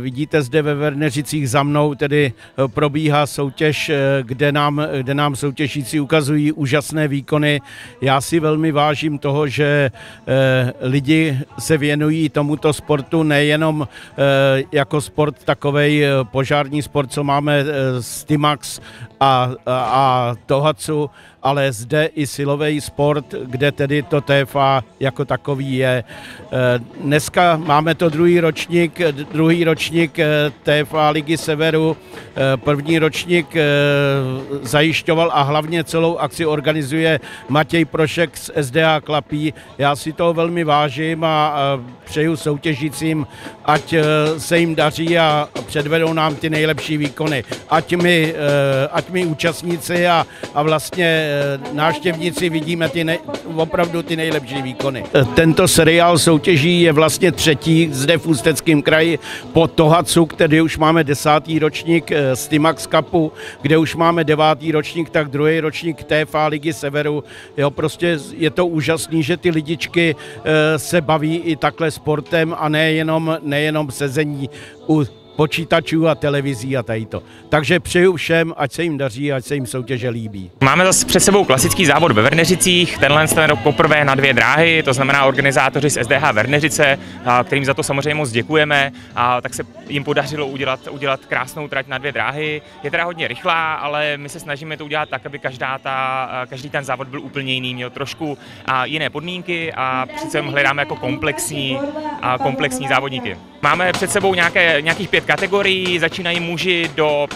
Vidíte zde ve Verneřicích za mnou tedy eh, probíhá soutěž, eh, kde nám, kde nám soutěžící ukazují úžasné výkony. Já si velmi vážím toho, že eh, lidi se věnují tomuto sportu nejenom jako sport takovej požární sport, co máme z Timax a, a, a Tohacu, ale zde i silový sport, kde tedy to TFA jako takový je. Dneska máme to druhý ročník, druhý ročník TFA Ligy Severu. Eh, první ročník eh, zajišťoval a hlavně celou akci organizuje Matěj Prošek z SDA Klapí. Já si toho velmi vážím a přeju soutěžícím, ať eh, se jim daří a předvedou nám ty nejlepší výkony. Ať my, ať my účastníci a, a vlastně návštěvníci vidíme ty nej, opravdu ty nejlepší výkony. Tento seriál soutěží je vlastně třetí zde v Ústeckém kraji po Tohacu, který už máme desátý ročník z eh, Timax Cupu, kde už máme devátý ročník, tak druhý ročník TFA Ligy Severu. Jo, prostě je to úžasný, že ty lidičky eh, se baví i takhle sportem a nejenom, nejenom sezení u počítačů a televizí a tady to. Takže přeju všem, ať se jim daří, ať se jim soutěže líbí. Máme zase před sebou klasický závod ve Verneřicích, tenhle ten rok poprvé na dvě dráhy, to znamená organizátoři z SDH Verneřice, kterým za to samozřejmě moc děkujeme, a tak se jim podařilo udělat, udělat krásnou trať na dvě dráhy. Je teda hodně rychlá, ale my se snažíme to udělat tak, aby každá ta, každý ten závod byl úplně jiný, měl trošku jiné podmínky a přece hledáme jako komplexní, komplexní závodníky. Máme před sebou nějaké, nějakých pět kategorií, začínají muži do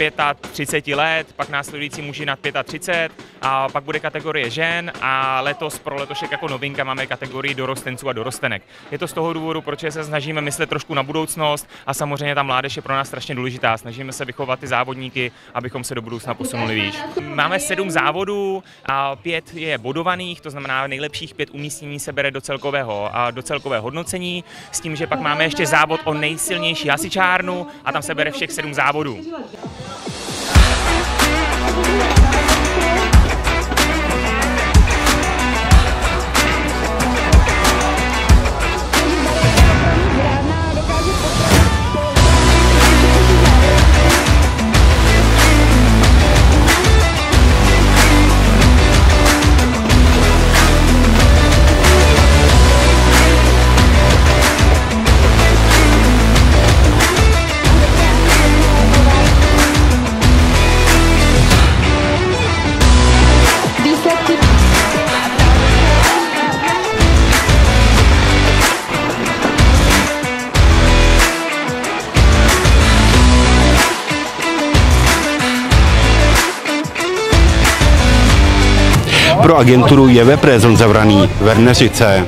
35 let, pak následující muži nad 35 a pak bude kategorie žen a letos pro letošek jako novinka máme kategorii dorostenců a dorostenek. Je to z toho důvodu, proč se snažíme myslet trošku na budoucnost a samozřejmě ta mládež je pro nás strašně důležitá. Snažíme se vychovat ty závodníky, abychom se do budoucna posunuli výš. Máme sedm závodů a pět je bodovaných, to znamená nejlepších pět umístění se bere do celkového, do celkového hodnocení, s tím, že pak máme ještě závod o nejsilnější hasičárnu a tam se bere všech sedm závodů. Pro agenturu je web zavraný Verneřice.